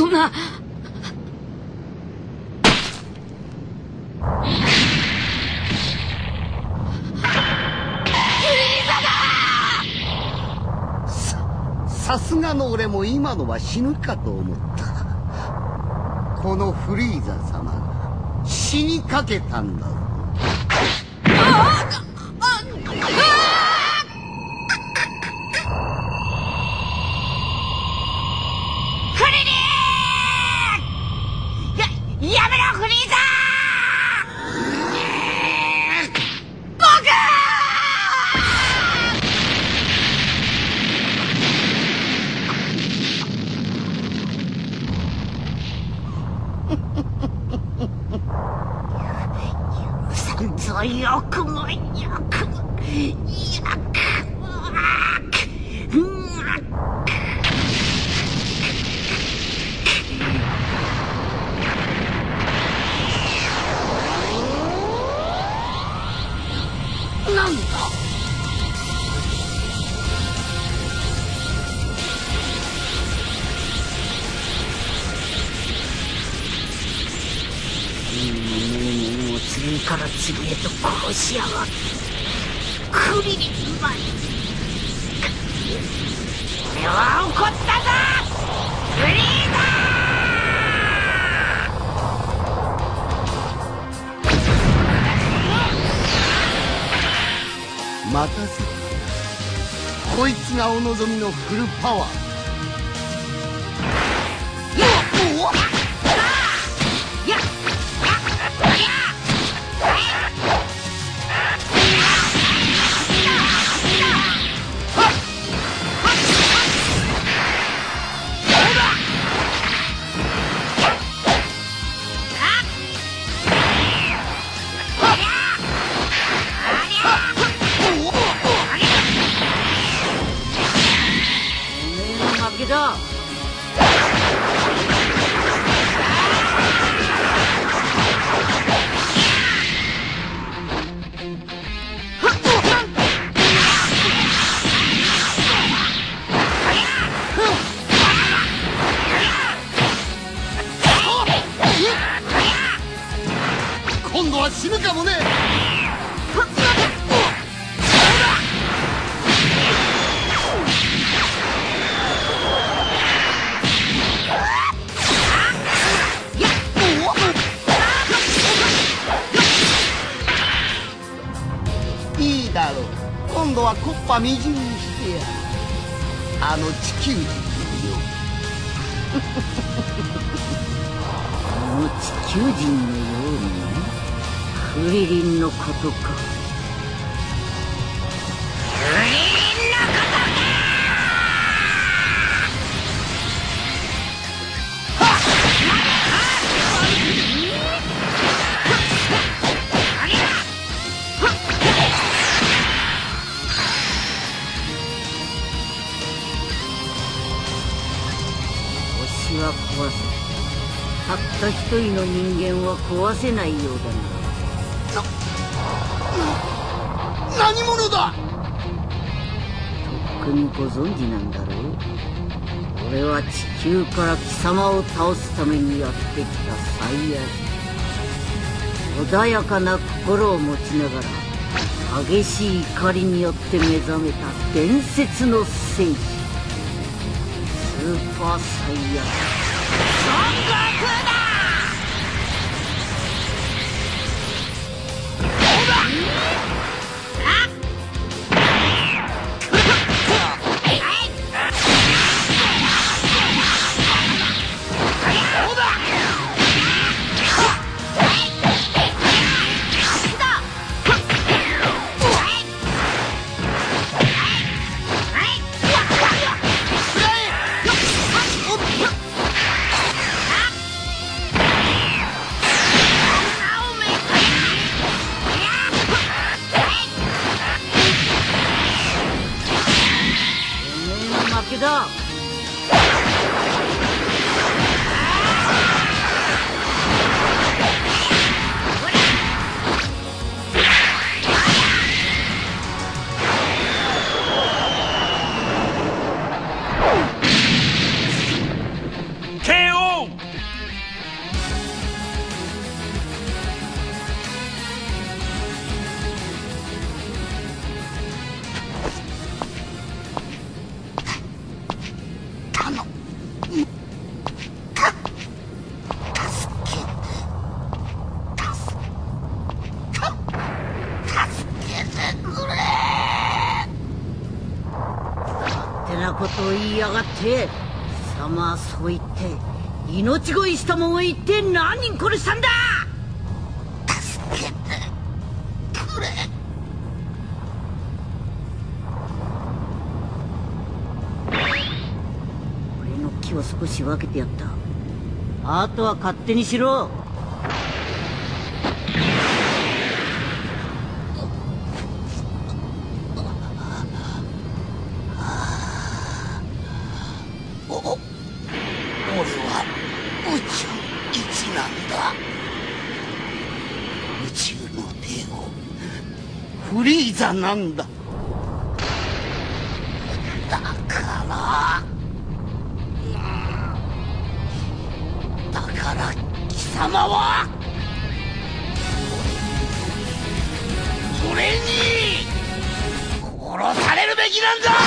そんな。さすがの俺も今のは死ぬかと思った。このフリーザ様が死にかけたんだぞ。よくもよくも。よくもうんなんだから次へと殺しやがってクリリンマン俺は怒ったぞ!フリーザー待たせこいつがお望みのフルパワー!死ぬかもね。いいだろう。今度はコッパみじんにしてや。るあの地球人のよ あの地球人のようにね。クリリンのことか。クリリンのこと星は壊せたった一人の人間は壊せないようだな。何者だ？とっくにご存知なんだろう？俺は地球から貴様を倒すためにやってきたサイヤ人。穏やかな心を持ちながら激しい怒りによって目覚めた伝説の戦士スーパーサイヤ人。孫悟空だ貴様はそう言って命乞いしたもんを言って何人殺したんだ俺の木を少し分けてやった。あとは勝手にしろ。フリーザなんだだからから貴様は俺に殺されるべきなんだ